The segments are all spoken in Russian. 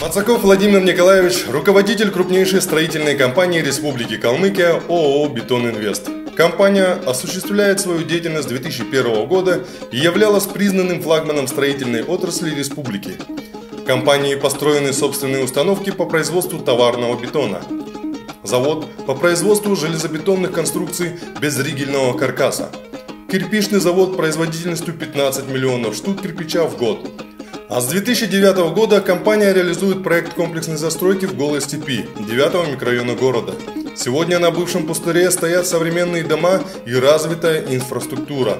Мацаков Владимир Николаевич, руководитель крупнейшей строительной компании Республики Калмыкия ООО «Бетон Инвест». Компания осуществляет свою деятельность с 2001 года и являлась признанным флагманом строительной отрасли республики. Компании построены собственные установки по производству товарного бетона. Завод по производству железобетонных конструкций без ригельного каркаса. Кирпичный завод производительностью 15 миллионов штук кирпича в год. А с 2009 года компания реализует проект комплексной застройки в Голой степи 9 микрорайона города. Сегодня на бывшем пустыре стоят современные дома и развитая инфраструктура.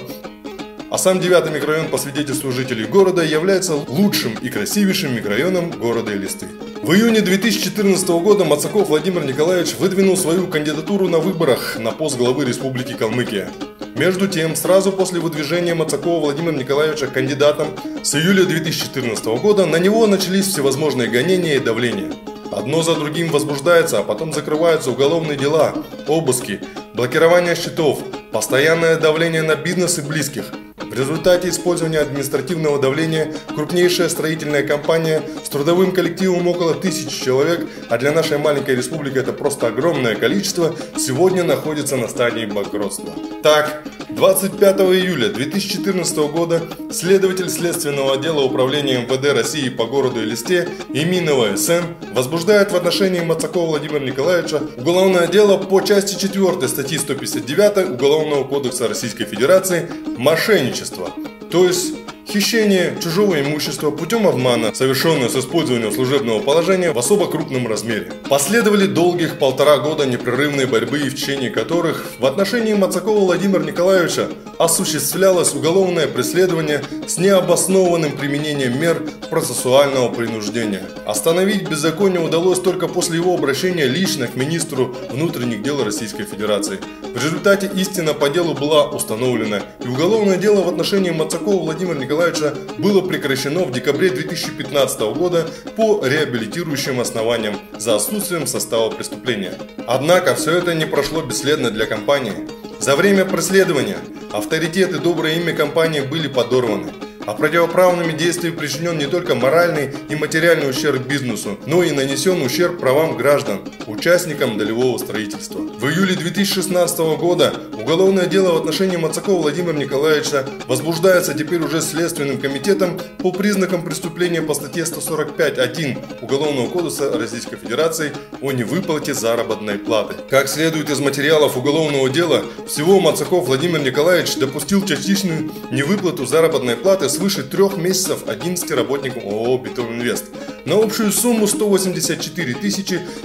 А сам 9 микрорайон по свидетельству жителей города является лучшим и красивейшим микрорайоном города Элисты. В июне 2014 года Мацаков Владимир Николаевич выдвинул свою кандидатуру на выборах на пост главы Республики Калмыкия. Между тем, сразу после выдвижения Мацакова Владимира Николаевича кандидатом с июля 2014 года на него начались всевозможные гонения и давления. Одно за другим возбуждается, а потом закрываются уголовные дела, обыски, блокирование счетов, постоянное давление на бизнес и близких – в результате использования административного давления крупнейшая строительная компания с трудовым коллективом около тысячи человек, а для нашей маленькой республики это просто огромное количество, сегодня находится на стадии банкротства. Так, 25 июля 2014 года следователь Следственного отдела управления МВД России по городу Элисте Еминова СН возбуждает в отношении Мацакова Владимира Николаевича уголовное дело по части 4 статьи 159 Уголовного кодекса Российской Федерации «Мошенничество», то есть Хищение чужого имущества путем обмана, совершенное с использованием служебного положения в особо крупном размере. Последовали долгих полтора года непрерывной борьбы, в течение которых в отношении Мацакова Владимира Николаевича осуществлялось уголовное преследование с необоснованным применением мер процессуального принуждения. Остановить беззаконие удалось только после его обращения лично к министру внутренних дел Российской Федерации. В результате истина по делу была установлена, и уголовное дело в отношении Мацакова Владимира Николаевича Николаевича было прекращено в декабре 2015 года по реабилитирующим основаниям за отсутствием состава преступления. Однако все это не прошло бесследно для компании. За время преследования авторитет и доброе имя компании были подорваны – а противоправными действиями причинен не только моральный и материальный ущерб бизнесу, но и нанесен ущерб правам граждан, участникам долевого строительства. В июле 2016 года уголовное дело в отношении Мацакова Владимира Николаевича возбуждается теперь уже Следственным комитетом по признакам преступления по статье 145.1 Уголовного кодекса Российской Федерации о невыплате заработной платы. Как следует из материалов уголовного дела, всего Мацаков Владимир Николаевич допустил частичную невыплату заработной платы свыше трех месяцев 11 работникам ООО «Бетон Инвест» на общую сумму 184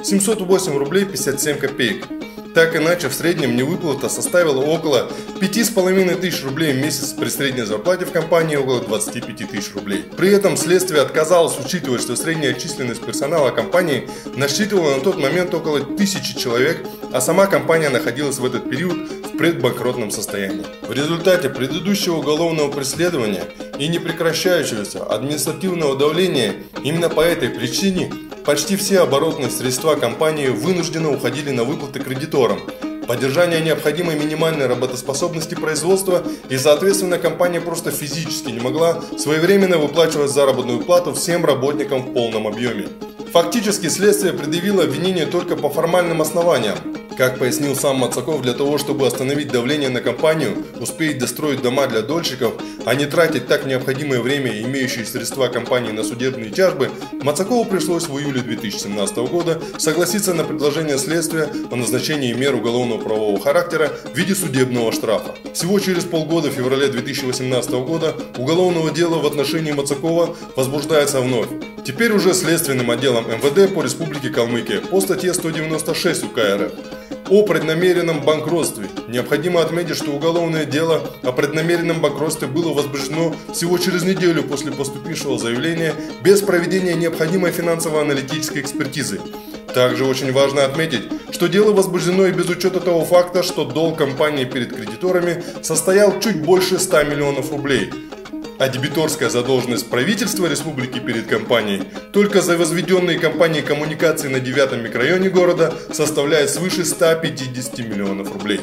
708 рублей 57 копеек. Так иначе в среднем невыплата составила около 5,5 тысяч рублей в месяц при средней зарплате в компании около 25 тысяч рублей. При этом следствие отказалось учитывать, что средняя численность персонала компании насчитывала на тот момент около тысячи человек, а сама компания находилась в этот период в предбанкротном состоянии. В результате предыдущего уголовного преследования и непрекращающегося административного давления. Именно по этой причине почти все оборотные средства компании вынужденно уходили на выплаты кредиторам, поддержание необходимой минимальной работоспособности производства и, соответственно, компания просто физически не могла своевременно выплачивать заработную плату всем работникам в полном объеме. Фактически следствие предъявило обвинение только по формальным основаниям, как пояснил сам Мацаков, для того, чтобы остановить давление на компанию, успеть достроить дома для дольщиков, а не тратить так необходимое время и имеющие средства компании на судебные тяжбы, Мацакову пришлось в июле 2017 года согласиться на предложение следствия о назначении мер уголовного правового характера в виде судебного штрафа. Всего через полгода, в феврале 2018 года, уголовного дела в отношении Мацакова возбуждается вновь. Теперь уже следственным отделом МВД по Республике Калмыкия по статье 196 УК РФ о преднамеренном банкротстве. Необходимо отметить, что уголовное дело о преднамеренном банкротстве было возбуждено всего через неделю после поступившего заявления без проведения необходимой финансово-аналитической экспертизы. Также очень важно отметить, что дело возбуждено и без учета того факта, что долг компании перед кредиторами состоял чуть больше 100 миллионов рублей – а дебиторская задолженность правительства республики перед компанией только за возведенные компанией коммуникации на девятом микрорайоне города составляет свыше 150 миллионов рублей.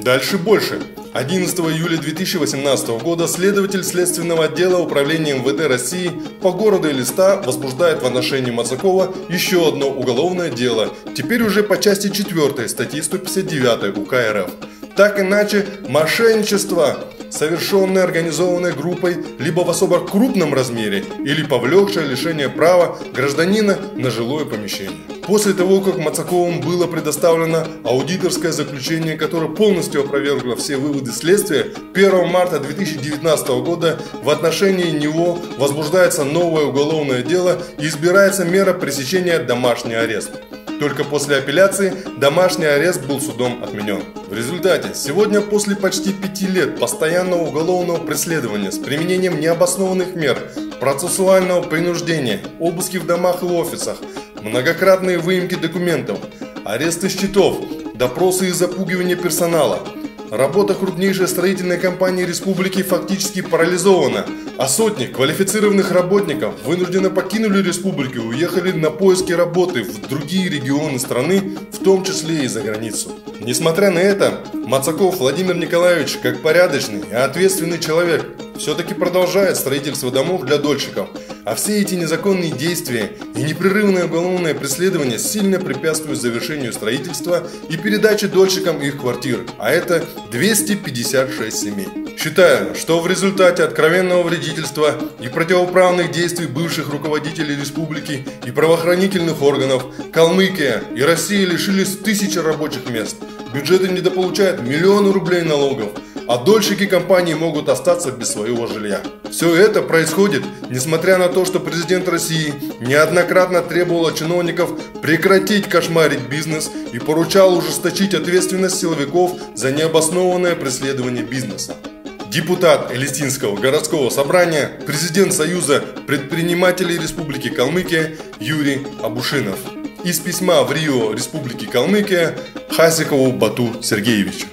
Дальше больше. 11 июля 2018 года следователь Следственного отдела Управления МВД России по городу Элиста возбуждает в отношении Мацакова еще одно уголовное дело, теперь уже по части 4 статьи 159 УК РФ. Так иначе мошенничество совершенное организованной группой либо в особо крупном размере или повлекшее лишение права гражданина на жилое помещение. После того, как Мацаковым было предоставлено аудиторское заключение, которое полностью опровергло все выводы следствия, 1 марта 2019 года в отношении него возбуждается новое уголовное дело и избирается мера пресечения домашний арест. Только после апелляции домашний арест был судом отменен. В результате, сегодня после почти пяти лет постоянного уголовного преследования с применением необоснованных мер, процессуального принуждения, обыски в домах и офисах, многократные выемки документов, аресты счетов, допросы и запугивание персонала – Работа крупнейшей строительной компании республики фактически парализована, а сотни квалифицированных работников вынужденно покинули республику и уехали на поиски работы в другие регионы страны, в том числе и за границу. Несмотря на это, Мацаков Владимир Николаевич, как порядочный и ответственный человек, все-таки продолжает строительство домов для дольщиков, а все эти незаконные действия и непрерывное уголовное преследование сильно препятствуют завершению строительства и передаче дольщикам их квартир, а это 256 семей. Считаю, что в результате откровенного вредительства и противоправных действий бывших руководителей республики и правоохранительных органов Калмыкия и Россия лишились тысячи рабочих мест, бюджеты недополучают миллионы рублей налогов, а дольщики компании могут остаться без своего жилья. Все это происходит, несмотря на то, что президент России неоднократно требовал от чиновников прекратить кошмарить бизнес и поручал ужесточить ответственность силовиков за необоснованное преследование бизнеса. Депутат Элистинского городского собрания, президент Союза предпринимателей Республики Калмыкия Юрий Абушинов. Из письма в Рио Республики Калмыкия Хасикову Бату Сергеевичу.